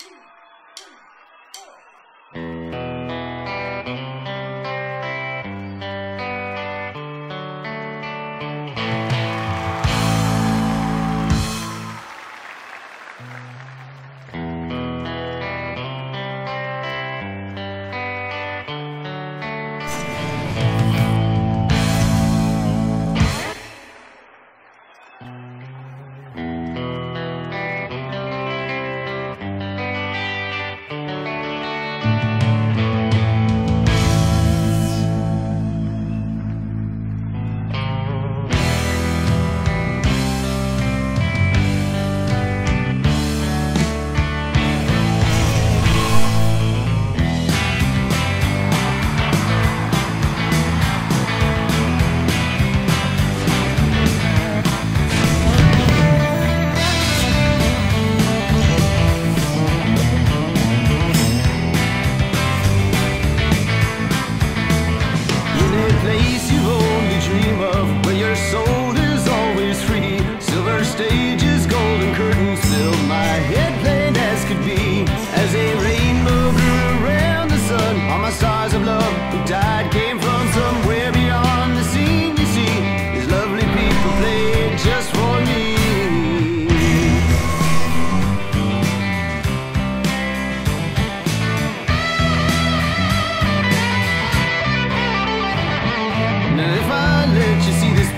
Jesus.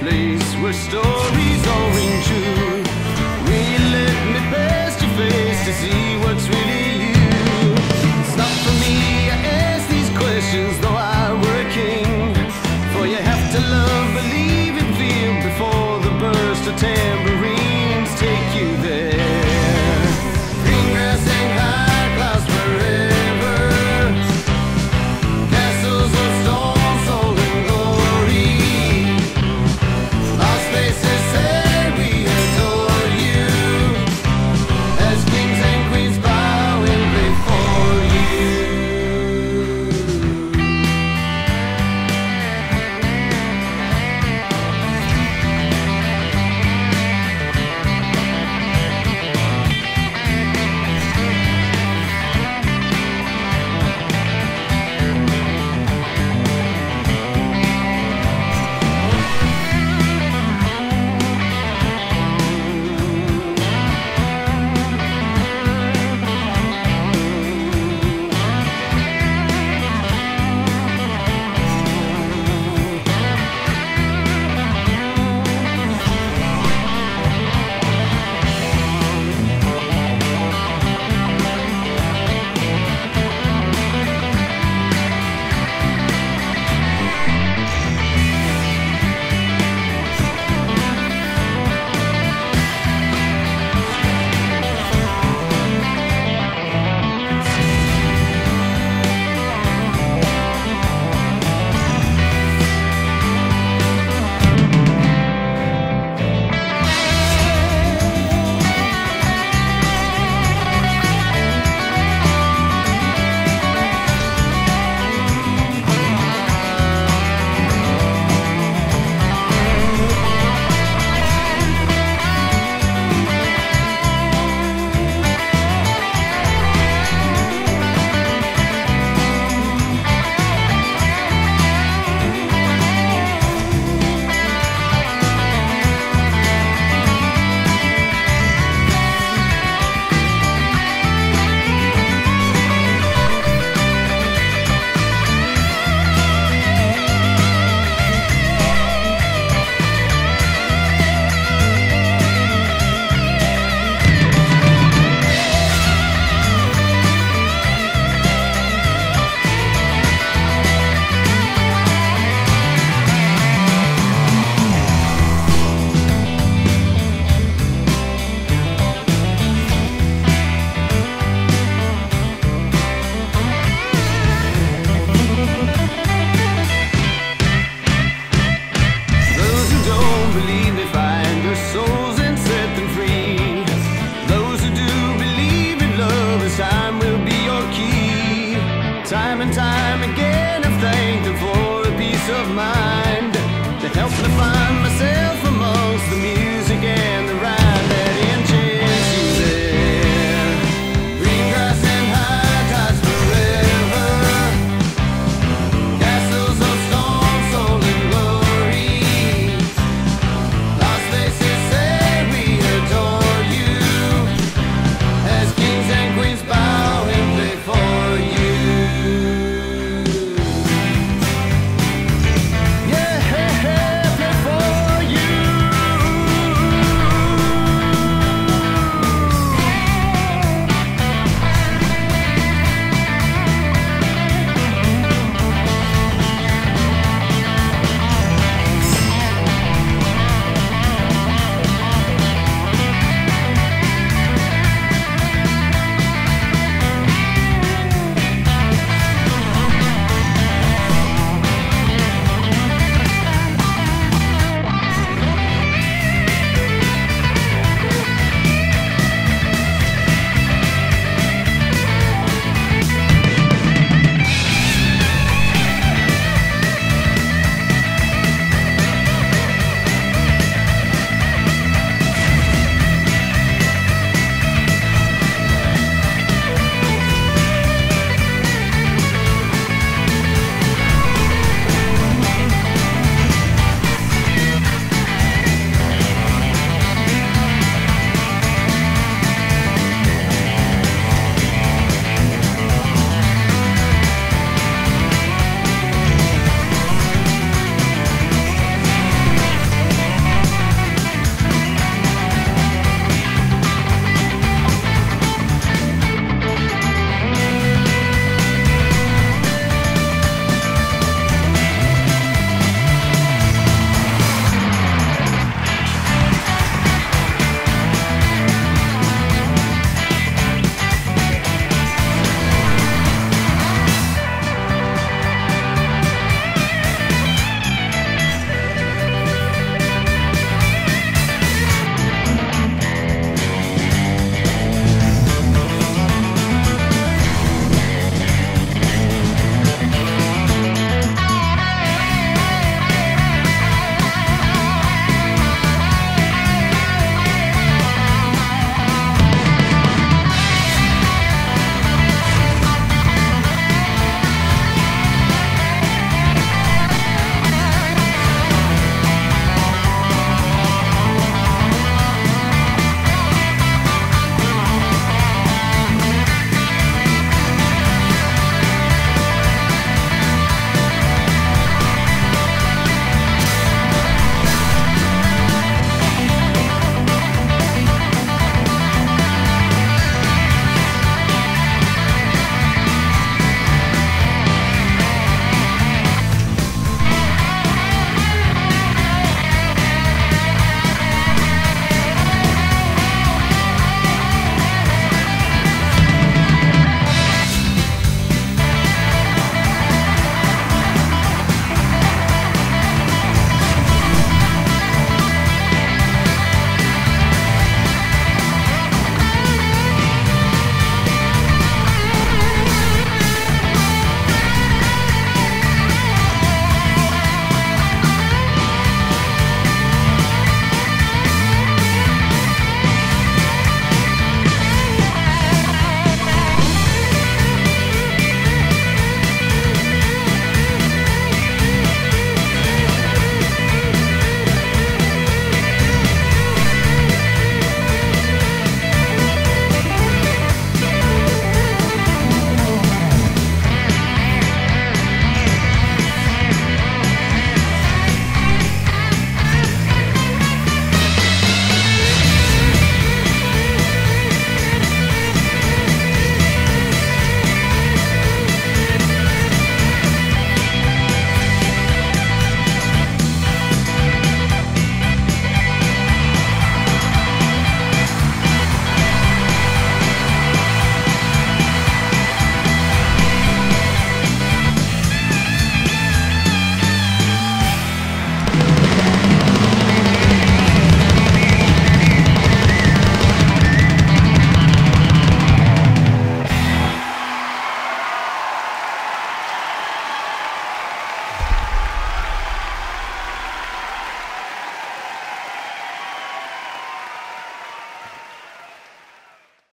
Where stories all ring true. Will you let me past your face to see?